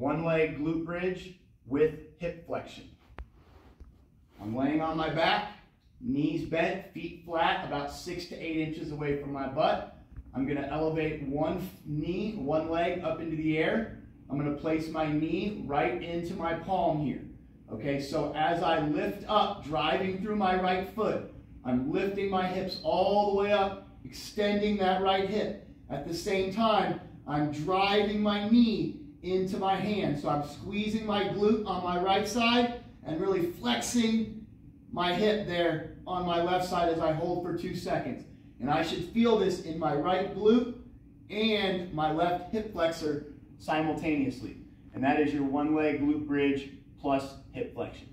one leg glute bridge with hip flexion. I'm laying on my back, knees bent, feet flat, about six to eight inches away from my butt. I'm gonna elevate one knee, one leg up into the air. I'm gonna place my knee right into my palm here. Okay, so as I lift up, driving through my right foot, I'm lifting my hips all the way up, extending that right hip. At the same time, I'm driving my knee into my hand. So I'm squeezing my glute on my right side and really flexing my hip there on my left side as I hold for two seconds. And I should feel this in my right glute and my left hip flexor simultaneously. And that is your one leg glute bridge plus hip flexion.